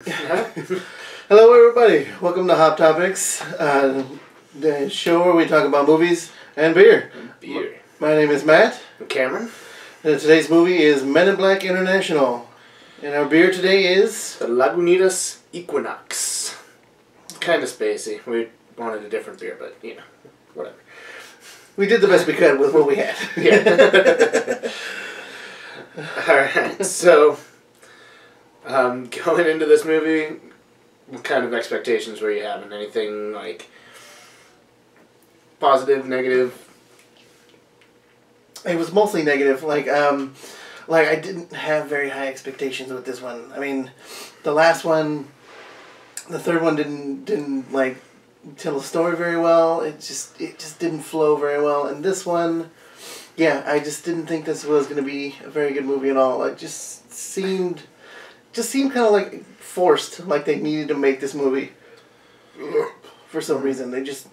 Hello, everybody. Welcome to Hop Topics, uh, the show where we talk about movies and beer. Beer. My name is Matt, Cameron, and today's movie is Men in Black International. And our beer today is. the Lagunitas Equinox. Kind of spacey. We wanted a different beer, but you know, whatever. We did the best we could with what we had. Yeah. Alright, so um, going into this movie, what kind of expectations were you having? Anything like positive, negative? it was mostly negative. Like, um, like I didn't have very high expectations with this one. I mean, the last one, the third one didn't didn't like tell a story very well. It just it just didn't flow very well. And this one, yeah, I just didn't think this was gonna be a very good movie at all. It just seemed, just seemed kind of like forced. Like they needed to make this movie. For some reason, they just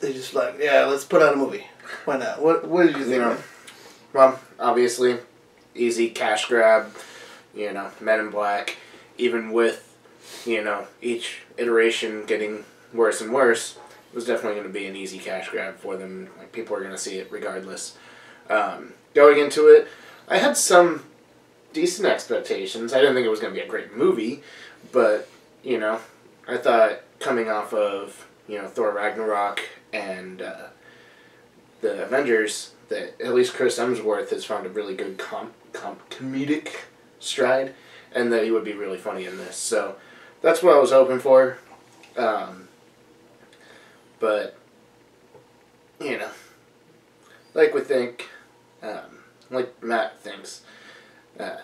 they just like yeah, let's put out a movie. Why not? What what did you think? You know. Well, obviously, easy cash grab. You know, Men in Black. Even with, you know, each iteration getting worse and worse, it was definitely going to be an easy cash grab for them. Like people are going to see it regardless. Um, going into it, I had some decent expectations. I didn't think it was going to be a great movie, but you know, I thought coming off of you know Thor Ragnarok and uh, the Avengers that at least Chris Hemsworth has found a really good com- com- comedic stride, and that he would be really funny in this. So that's what I was hoping for. Um, but you know, like we think, um, like Matt thinks, uh,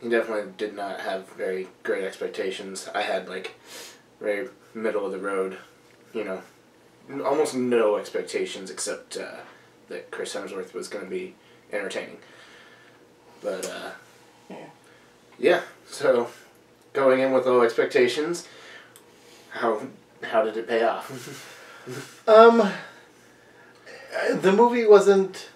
he definitely did not have very great expectations. I had like very middle of the road, you know, almost no expectations except. Uh, that Chris Hemsworth was going to be entertaining. But uh, Yeah. yeah, so going in with low expectations, how how did it pay off? Um, uh, the movie wasn't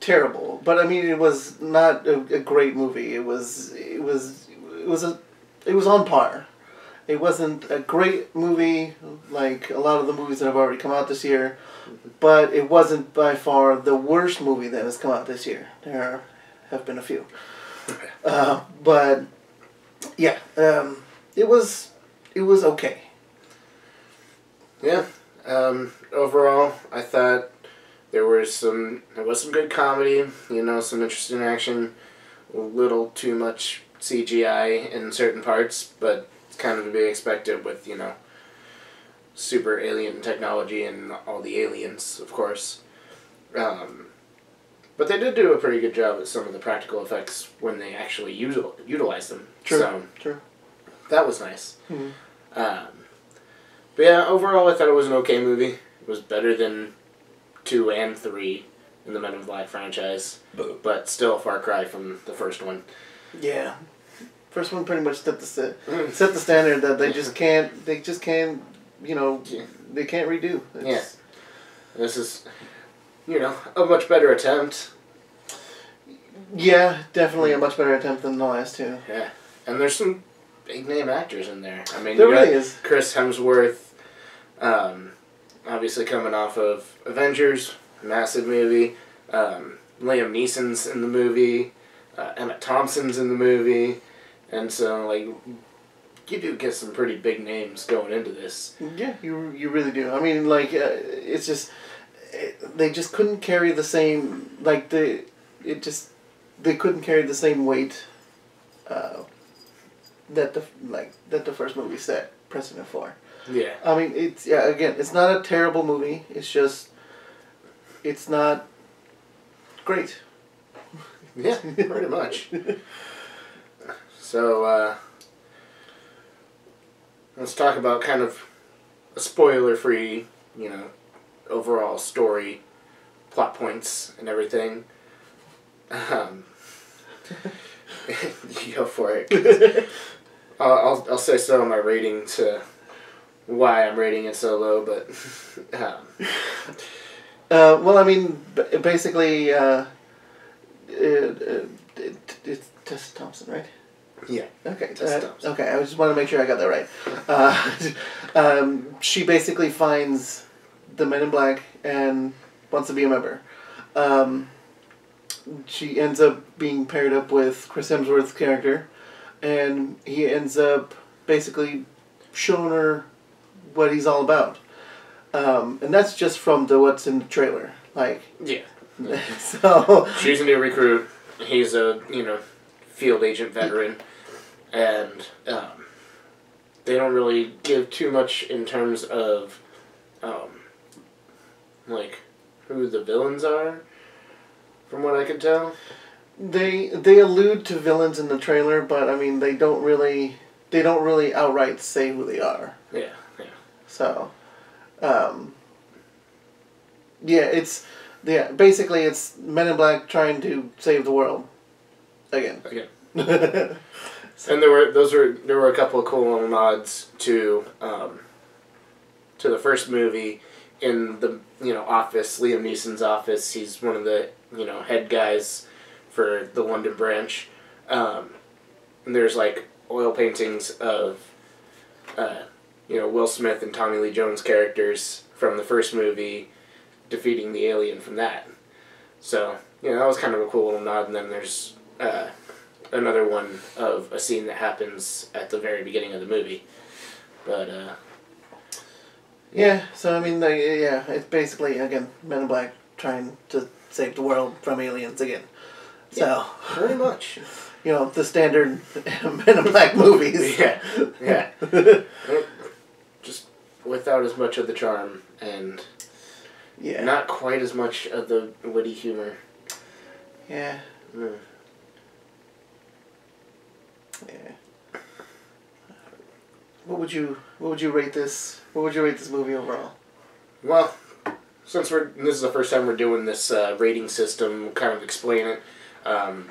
terrible, but I mean, it was not a, a great movie. It was, it was, it was a, it was on par. It wasn't a great movie like a lot of the movies that have already come out this year, but it wasn't by far the worst movie that has come out this year. There have been a few, uh, but yeah, um, it was, it was okay. yeah. Um, overall, I thought there was some there was some good comedy. You know, some interesting action. A little too much CGI in certain parts, but it's kind of to be expected with you know super alien technology and all the aliens, of course. Um, but they did do a pretty good job at some of the practical effects when they actually util- utilized them. True. So True. that was nice. Mhm. Um, but yeah, overall, I thought it was an okay movie. It was better than two and three in the Men in Black franchise, but still a far cry from the first one. Yeah. First one pretty much set the set, set the standard that they just can't they just can't you know Yeah. they can't redo. It's, This is, you know, a much better attempt. yeah. definitely a much better attempt than the last two. Yeah, and there's some big name actors in there. I mean, There you got really is. Chris Hemsworth, um, obviously coming off of Avengers, massive movie. Um, Liam Neeson's in the movie. Uh, Emma Thompson's in the movie, and so like, you do get some pretty big names going into this. Yeah, you you really do. I mean, like uh, it's just they just couldn't carry the same like the it just they couldn't carry the same weight uh, that the like that the first movie set precedent for. Yeah, I mean, it's yeah. Again, it's not a terrible movie. It's just, it's not great. yeah, pretty much. So uh, let's talk about kind of a spoiler-free, you know, overall story, plot points, and everything. Um, you go for it. I'll, I'll, I'll say so in my rating to why I'm rating it so low, but um, Uh, well, I mean, b- basically, uh, it, it, it's Tessa Thompson, right? Yeah. Okay. Just uh, okay. I just want to make sure I got that right. Uh, um, she basically finds the Men in Black and wants to be a member. Um, she ends up being paired up with Chris Hemsworth's character, and he ends up basically showing her what he's all about. Um, and that's just from the what's in the trailer. Like, Yeah. so She's a new recruit. He's a you know field agent veteran, and um, they don't really give too much in terms of um, like who the villains are. From what I could tell, They they allude to villains in the trailer, but I mean they don't really they don't really outright say who they are. yeah, yeah, So, um, yeah, it's yeah basically it's Men in Black trying to save the world again. again. yeah, And there were those were there were a couple of cool little nods to um, to the first movie in the you know office Liam Neeson's office. He's one of the you know head guys for the London branch. Um, and there's like oil paintings of uh, you know Will Smith and Tommy Lee Jones characters from the first movie defeating the alien from that. So you know that was kind of a cool little nod. And then there's uh, another one of a scene that happens at the very beginning of the movie. But uh, yeah, so I mean like, yeah, it's basically again Men in Black trying to save the world from aliens again. So pretty much. you know the standard Men in Black movies. yeah, yeah. Without as much of the charm and yeah. not quite as much of the witty humor. yeah. Mm. Yeah. What would you What would you rate this? What would you rate this movie overall? Well, since we're this is the first time we're doing this uh, rating system, kind of explain it. Um,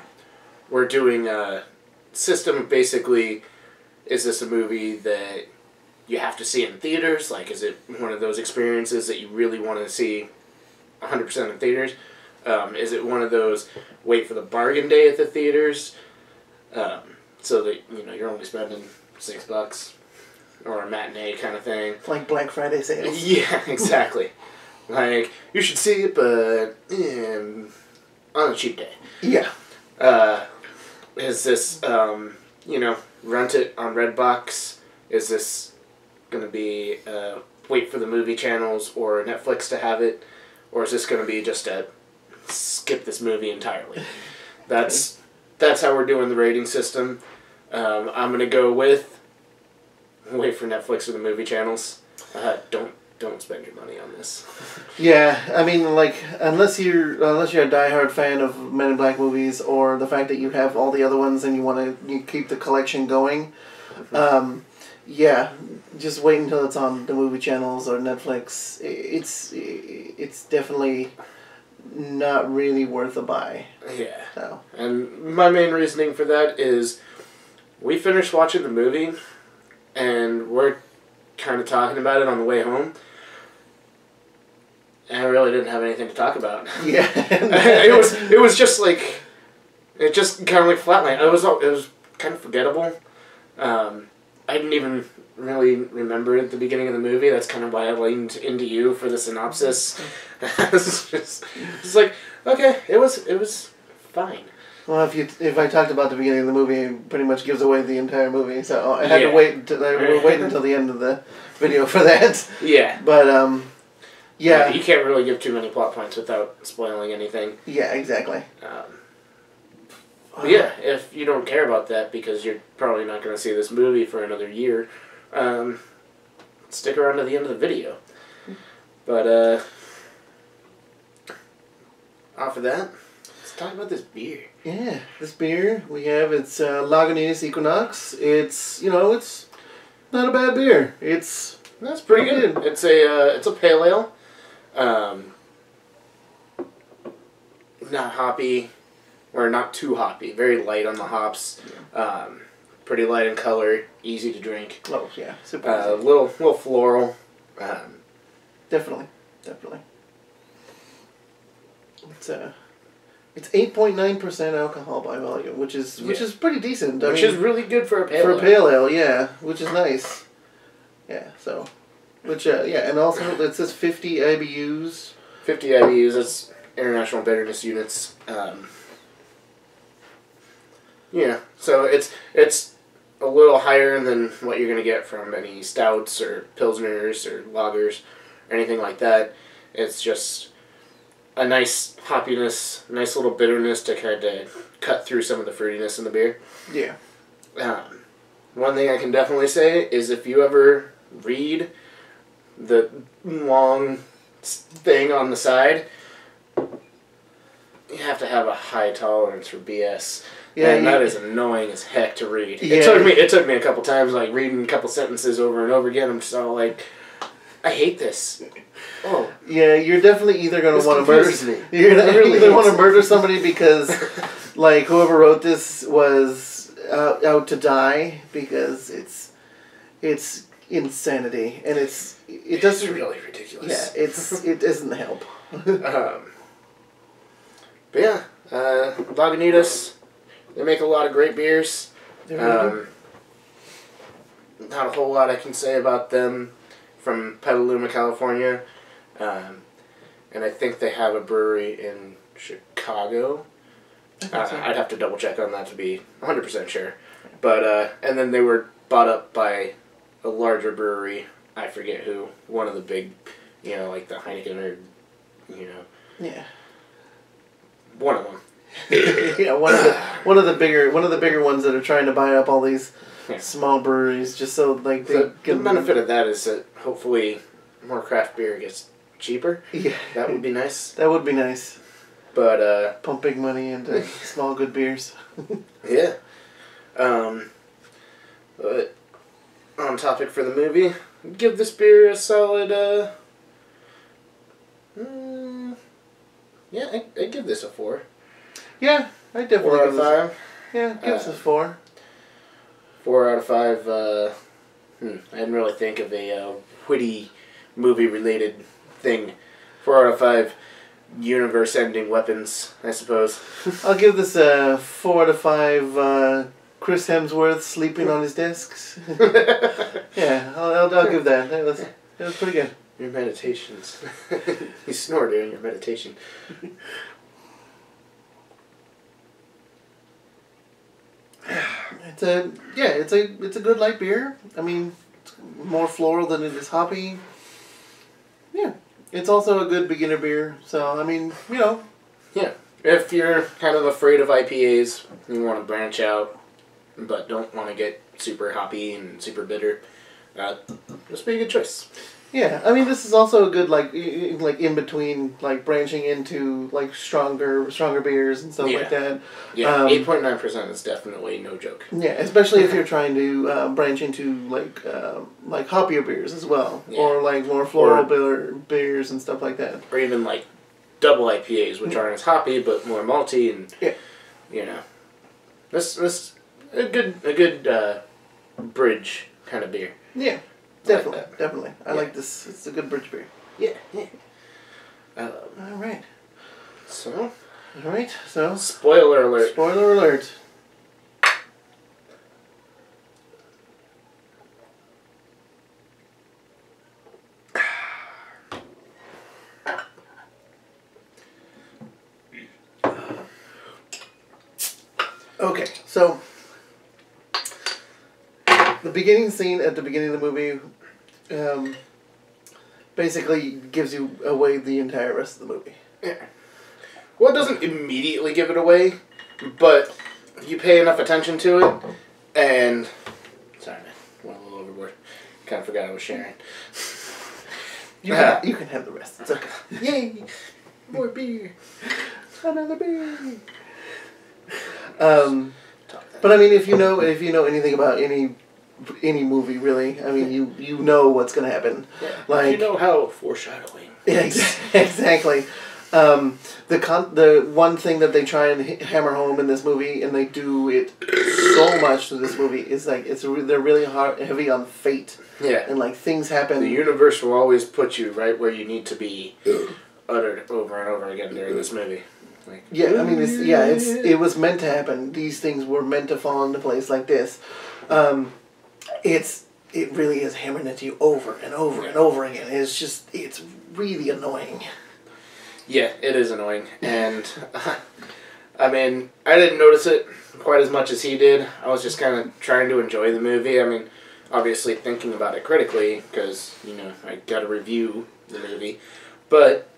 we're doing a system. Basically, is this a movie that you have to see it in theaters? Like, is it one of those experiences that you really want to see, hundred percent in theaters? Um, is it one of those wait for the bargain day at the theaters, um, so that you know you're only spending six bucks, or a matinee kind of thing? Like Black Friday sales. Yeah, exactly. like you should see it, but um, on a cheap day. Yeah. Uh, is this um, you know rent it on Redbox? Is this gonna be uh, wait for the movie channels or Netflix to have it, or is this gonna be just a skip this movie entirely? That's that's how we're doing the rating system. Um, I'm gonna go with wait for Netflix or the movie channels. Uh, don't don't spend your money on this. Yeah, I mean, like unless you're unless you're a diehard fan of Men in Black movies, or the fact that you have all the other ones and you want to you keep the collection going, um, yeah, just wait until it's on the movie channels or Netflix. It's it's definitely not really worth a buy. Yeah. So And my main reasoning for that is we finished watching the movie and we're kind of talking about it on the way home. And I really didn't have anything to talk about. yeah, it was it was just like it just kind of like flatline. It was it was kind of forgettable. Um, I didn't even really remember at the beginning of the movie. That's kind of why I leaned into you for the synopsis. it's just it's like okay, it was it was fine. Well, if you if I talked about the beginning of the movie, it pretty much gives away the entire movie. So I had Yeah. to wait. Until, I wait until the end of the video for that. Yeah. But um, yeah, You can't really give too many plot points without spoiling anything. yeah, exactly. Um, yeah, if you don't care about that because you're probably not going to see this movie for another year, um, stick around to the end of the video. But uh, off of that, let's talk about this beer. Yeah, this beer we have it's uh, Lagunitas Equinox. It's you know it's not a bad beer. It's That's pretty Pretty good. It's a uh, it's a pale ale. Um, not hoppy, or not too hoppy. Very light on the hops. Um, pretty light in color. Easy to drink. oh yeah, super Uh, little little floral. Um, definitely, definitely. It's uh, It's eight point nine percent alcohol by volume, which is which Yeah. is pretty decent. I which mean, is really good for a pale for a ale. pale ale, yeah, which is nice. Yeah, so, which uh, yeah, and also it says fifty IBUs. 50 IBUs, that's international bitterness units. Um, yeah, so it's it's a little higher than what you're going to get from any stouts or pilsners or lagers or anything like that. It's just a nice hoppiness, nice little bitterness to kind of cut through some of the fruitiness in the beer. Yeah. Um, one thing I can definitely say is if you ever read the long thing on the side, you have to have a high tolerance for BS. Yeah, and that you- is annoying as heck to read. Yeah. It took me. It took me a couple times, like reading a couple sentences over and over again. I'm just all like, I hate this. Oh, Yeah, you're definitely either gonna want to murder. me. You're gonna really either want to murder somebody because, like, whoever wrote this was out, out to die because it's, it's insanity and it's it doesn't. really ridiculous. Yeah, it's it doesn't help. Um, but yeah, uh, Lagunitas, they make a lot of great beers. They're really good. Um, not a whole lot I can say about them from Petaluma, California. Um, and I think they have a brewery in Chicago. Uh, so. I'd have to double check on that to be 100% sure. But, uh, and then they were bought up by a larger brewery. I forget who. One of the big, you know, like the Heineken or, you know, yeah. One of them. yeah, one of the one of the bigger one of the bigger ones that are trying to buy up all these Yeah. small breweries just so like they The, the benefit of that is that hopefully more craft beer gets cheaper. Yeah, That would be nice. that would be nice. But uh, Pump big money into small good beers. yeah. Um, but on topic for the movie, give this beer a solid. Uh, mm, yeah, I, I'd give this a four. Yeah, I definitely Four out give of five. Yeah, give this Uh, a four. Four out of five. Uh, hmm, I didn't really think of a uh, witty movie related thing. Four out of five. Universe ending weapons, I suppose. I'll give this a four out of five. Uh, Chris Hemsworth sleeping on his discs. yeah, I'll, I'll, I'll give that. That was that was pretty good. Your meditations. you snore during your meditation. It's a yeah, it's a it's a good light beer. I mean, it's more floral than it is hoppy. Yeah, it's also a good beginner beer. So I mean, you know, Yeah, If you're kind of afraid of IPAs, you want to branch out, but don't want to get super hoppy and super bitter, uh, this would be a good choice. Yeah. I mean, this is also a good like like in between like branching into like stronger stronger beers and stuff Yeah. like that. Yeah, Um, 8.9% is definitely no joke. Yeah, especially if you're trying to uh, branch into like uh, like hoppier beers as well, Yeah. or like more floral Or- beer, beers and stuff like that. Or even like double IPAs, which aren't as hoppy but more malty and, Yeah. you know. This, this, a good, a good uh, bridge kind of beer. Yeah, Like definitely, that. definitely. I Yeah. like this. It's a good bridge beer. Yeah, yeah. Um, All right, so, all right. So, spoiler alert. spoiler alert. Okay, so the beginning scene at the beginning of the movie um, basically gives you away the entire rest of the movie. Well, it doesn't immediately give it away, but you pay enough attention to it, and sorry, man, went a little overboard. Kind of forgot I was sharing. You Yeah. can, you can have the rest. It's okay. Yay! More beer. Another beer. Um, but I mean, if you know if you know anything about any any movie, really, I mean, you you know what's gonna happen. Yeah. like- you know how foreshadowing. Yeah, exactly. Um, the con- the one thing that they try and h- hammer home in this movie, and they do it so much through this movie, is like it's re- they're really hard, heavy on fate Yeah. and like things happen. The universe will always put you right where you need to be, uttered over and over again during this movie. Like, Yeah, I mean, it's yeah, it's it was meant to happen. These things were meant to fall into place like this. Um, it's it really is hammering at you over and over and over again. It's just it's really annoying. Yeah, it is annoying, and I mean, I didn't notice it quite as much as he did. I was just kind of trying to enjoy the movie. I mean, obviously thinking about it critically because you know I got to review the movie, but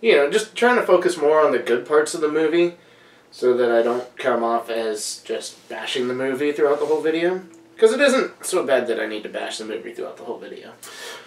you know, just trying to focus more on the good parts of the movie, so that I don't come off as just bashing the movie throughout the whole video. Because it isn't so bad that I need to bash the movie throughout the whole video.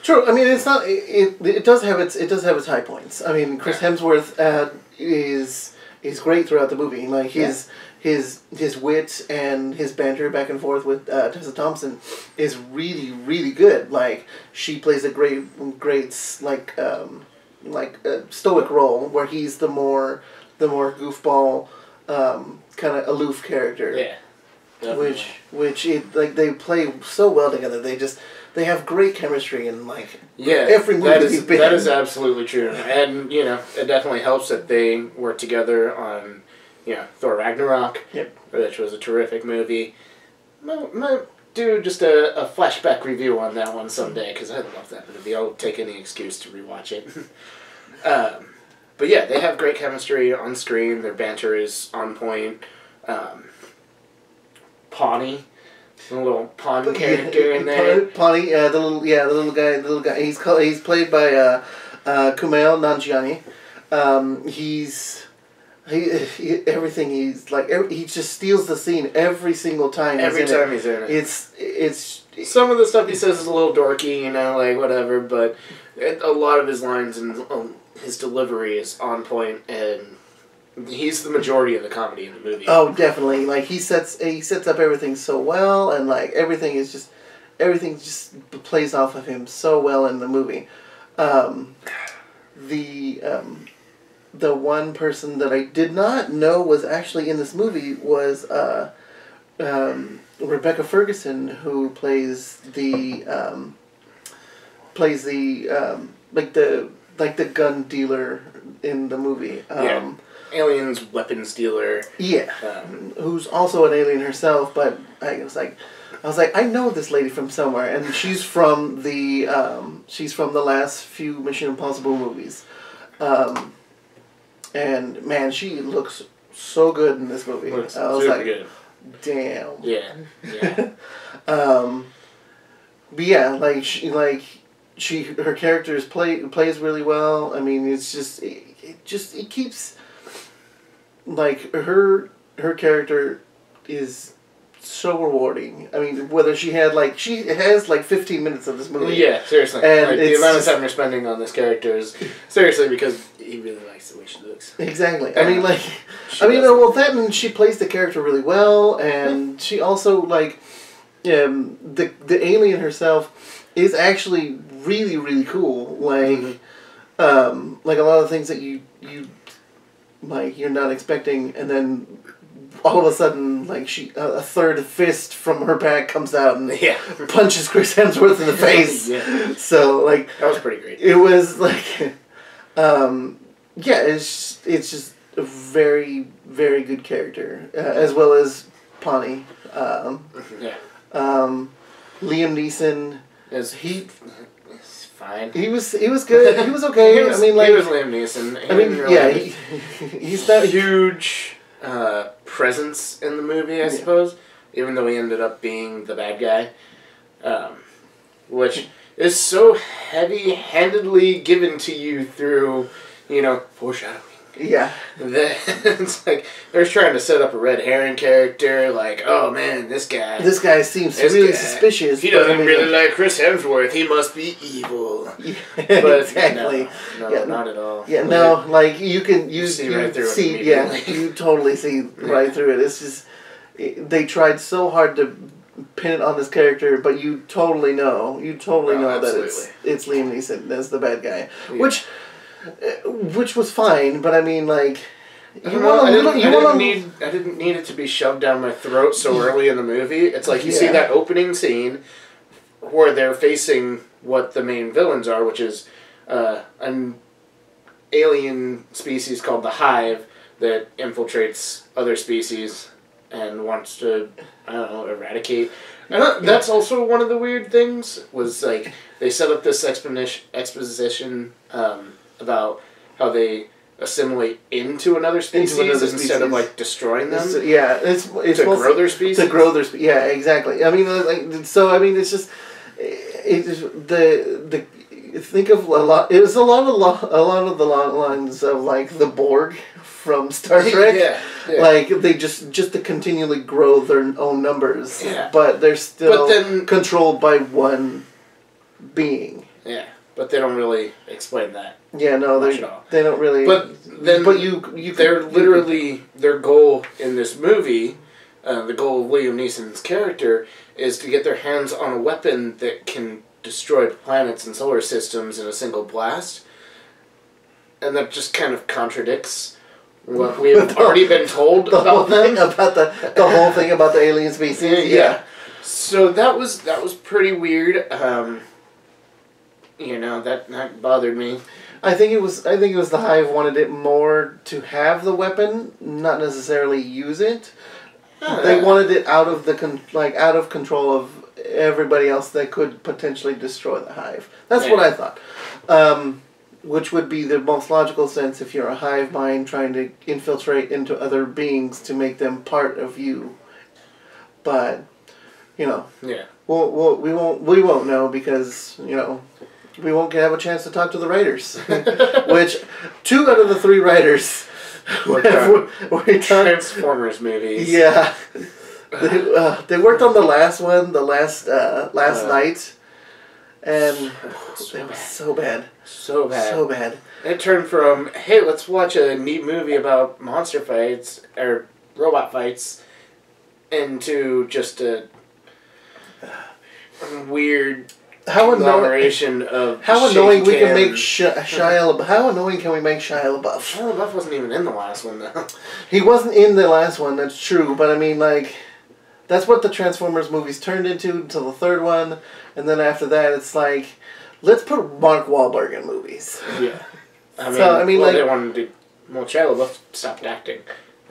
True. I mean, it's not. It, it, it does have its it does have its high points. I mean, Chris Hemsworth uh, is is great throughout the movie. Like his his his wit and his banter back and forth with uh, Tessa Thompson is really really good. Like she plays a great great like um, like a stoic role where he's the more the more goofball um, kind of aloof character Yeah. Which which it like they play so well together. They just they have great chemistry and like Yeah, every movie that is that absolutely true, and you know it definitely helps that they work together on, you know, Thor Ragnarok, Yep. which was a terrific movie. Might, might do just a, a flashback review on that one someday because I love that movie. I'll take any excuse to rewatch it. um, but yeah, they have great chemistry on screen. Their banter is on point. Um, Pawny, a little pawn character in there. Pawny, uh, the little yeah, the little guy, the little guy. He's called, he's played by uh, uh, Kumail Nanjiani. Um, he's he, he everything he's like every, he just steals the scene every single time. Every he's time it. he's in it. It's it's Some of the stuff he says is a little dorky, you know, like whatever, but it, a lot of his lines and um, his delivery is on point, and he's the majority of the comedy in the movie. Oh, definitely. Like he sets he sets up everything so well, and like everything is just everything just plays off of him so well in the movie. Um, the um, the one person that I did not know was actually in this movie was uh, um, Rebecca Ferguson, who plays the um, plays the um, like the like the gun dealer in the movie. Um, Yeah. Aliens, weapons dealer. yeah Um, who's also an alien herself, but I was like, I was like, I know this lady from somewhere, and she's from the um, she's from the last few Mission Impossible movies, um, and man, she looks so good in this movie. looks I was super like, good. damn. Yeah, yeah. Um, but yeah, like she like she her character is play plays really well. I mean, it's just it, it just it keeps like her her character is so rewarding. I mean, whether she had like she has like fifteen minutes of this movie. yeah, seriously. And like, the amount of time you're spending on this character is seriously because he really likes the way she looks. Exactly. I mean, like, She I mean, well, that and she plays the character really well, and she also like, um, the the alien herself is actually really really cool. Like, Mhm. um, like a lot of things that you you like you're not expecting, and then all of a sudden, like she a a third fist from her back comes out and Yeah. punches Chris Hemsworth in the face. Yeah. So like That was pretty great. it was like um yeah it's it's just a very very good character uh, as well as Pawny um, Yeah. um Liam Neeson As he fine. he was he was good he was okay He was- I mean like he was Liam Neeson. He I mean really yeah he, he's not huge uh, presence in the movie, I Yeah. suppose. Even though he ended up being the bad guy, um, which is so heavy-handedly given to you through, you know, foreshadowing. Yeah That it's like they're trying to set up a red herring character, like, oh man, this guy. this guy seems this really guy, suspicious he doesn't mean, really like Chris Hemsworth, he must be evil. yeah, But exactly no, no Yeah. not at all. Yeah, Like, no, like you can you, You see you right through it yeah you totally see right through it. It's just it, they tried so hard to pin it on this character, but you totally know you totally Oh, know that it's it's Liam Neeson as the bad guy, Yeah. which which was fine. But I mean, like I you know, want I a didn't, little, I you want need I didn't need it to be shoved down my throat so early in the movie. It's like you see that opening scene where they're facing what the main villains are, which is uh, an alien species called the Hive that infiltrates other species and wants to I don't know eradicate. And that's also one of the weird things was like they set up this exposition exposition um, about how they assimilate into another species another instead of like destroying them It's- yeah, it's it's to grow their species. to grow their spe- yeah exactly i mean like so i mean it's just it is the the think of a lot it was a lot of lo- a lot of the long lines of like the borg from star trek yeah, yeah. like they just just to continually grow their own numbers Yeah. but they're still But then- controlled by one being yeah, but they don't really explain that. yeah no they they don't really But then but you you they're you could- literally their goal in this movie, uh, the goal of William Neeson's character is to get their hands on a weapon that can destroy planets and solar systems in a single blast, and that just kind of contradicts what we have The- already been told the whole about thing them. about the the whole thing about the alien species Yeah, yeah. yeah. So that was that was pretty weird. Um, you know that that bothered me. I think it was. I think it was the hive wanted it more to have the weapon, not necessarily use it. They wanted it out of the con- like out of control of everybody else that could potentially destroy the hive. That's what I thought. Um, which would be the most logical sense if you're a hive mind trying to infiltrate into other beings to make them part of you. But, you know, Yeah. we'll, we'll, we won't we won't know because you know we won't have a chance to talk to the writers. Which two out of the three writers Worked on were done. Transformers movies. Yeah, they, uh, they worked on the last one, the last uh, last Uh, Knight, and so it was bad. so bad, So bad. so bad. It turned from hey, let's watch a neat movie about monster fights or robot fights, into just a weird How annoying! of How annoying we can make Sh- Shia. LaBeouf. How annoying can we make Shia LaBeouf? Shia LaBeouf wasn't even in the last one though. He wasn't in the last one. That's true, but I mean, like, that's what the Transformers movies turned into until the third one, and then after that, it's like, let's put Mark Wahlberg in movies. yeah. I mean, So, I mean, well, like- they wanted to. Well, Shia LaBeouf stopped acting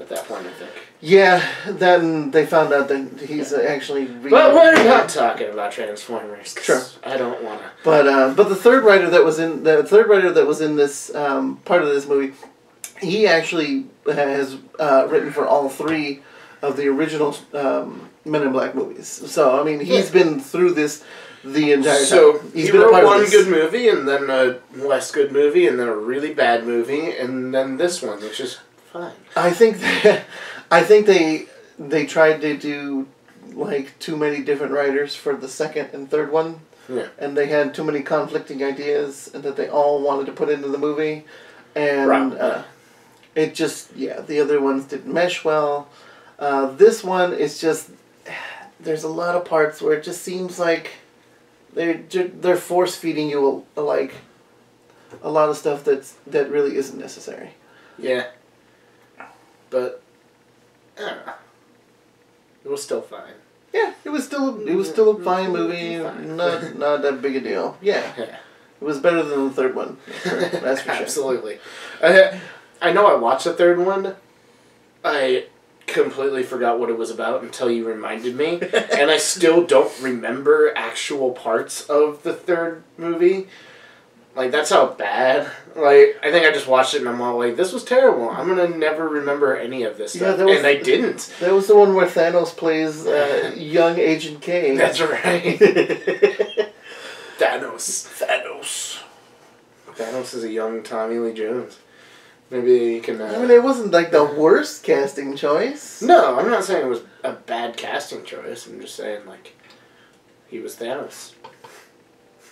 at that point, I think. Yeah, then they found out that he's actually. Really But we're not talking about Transformers. Sure. I don't want to. But uh, but the third writer that was in the third writer that was in this um, part of this movie, he actually has uh, written for all three of the original um, Men in Black movies. So I mean, he's been through this the entire So time. he been wrote one good movie, and then a less good movie, and then a really bad movie, and then this one, which is fine. I think that, I think they they tried to do like too many different writers for the second and third one. Yeah. And they had too many conflicting ideas and that they all wanted to put into the movie, and Right. uh, it just yeah the other ones didn't mesh well. Uh, this one is just there's a lot of parts where it just seems like they're they're force feeding you a, like a lot of stuff that's that really isn't necessary. Yeah. But I don't know. It was still fine. Yeah, it was still it was still a mm-hmm. fine movie. fine. Not not that big a deal. Yeah, Yeah. it was better than the third one. That's for sure. Absolutely. I, I know I watched the third one. I completely forgot what it was about until you reminded me. and I still don't remember actual parts of the third movie. Like, that's how bad. Like, I think I just watched it and I'm all like, this was terrible. I'm gonna never remember any of this Yeah, stuff. was- and I didn't. That was the one where Thanos plays uh, young Agent K. That's right. Thanos. Thanos. Thanos is a young Tommy Lee Jones. Maybe you can. Uh, I mean, it wasn't like the worst casting choice. No, I'm not saying it was a bad casting choice. I'm just saying like he was Thanos.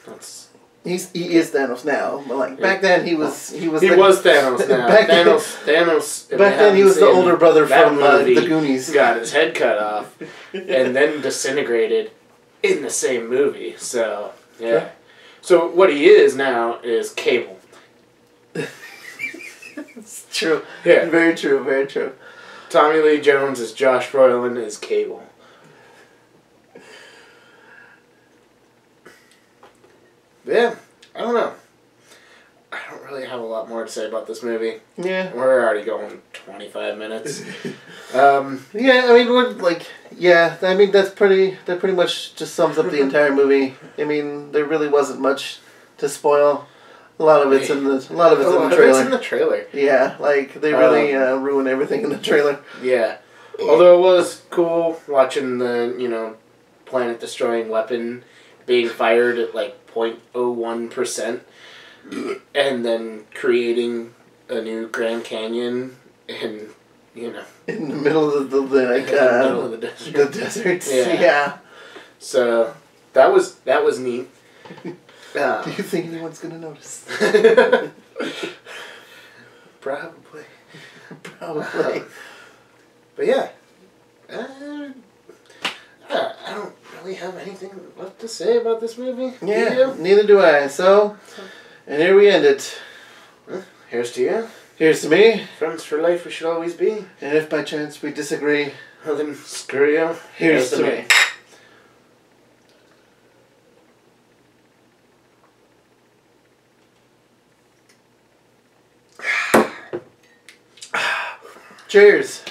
That's He's he is Thanos now, but like back then he was he was he the, was Thanos now. Back then- Thanos Thanos. back then he was the older brother from uh, the Goonies. Got his head cut off and then disintegrated in the same movie. So yeah. Yeah. So what he is now is Cable. It's true. Yeah. Very true. Very true. Tommy Lee Jones is Josh Brolin is Cable. Yeah, I don't know. I don't really have a lot more to say about this movie. Yeah. We're already going 25 minutes. Um, Yeah, I mean, we're like, yeah, I mean, that's pretty, that pretty much just sums up the entire movie. I mean, there really wasn't much to spoil. A lot of it's in the, a lot of it's a in the of it's trailer. in the trailer. yeah, like, they really Um, uh, ruin everything in the trailer. Yeah. Although it was cool watching the, you know, planet destroying weapon being fired at like 0.01% and then creating a new Grand Canyon in, you know, In the middle of the, the like, in the middle uh, of the desert. the deserts. Yeah. yeah. So that was that was neat. Do Uh, you think anyone's gonna notice? probably. Probably. Um, but yeah, uh, I I don't really have anything left to say about this movie. Yeah, you? neither do I. So, and here we end it. Here's to you. Here's to me, Friends for life, we should always be. and if by chance we disagree, Well then, screw you. here's to me. Cheers.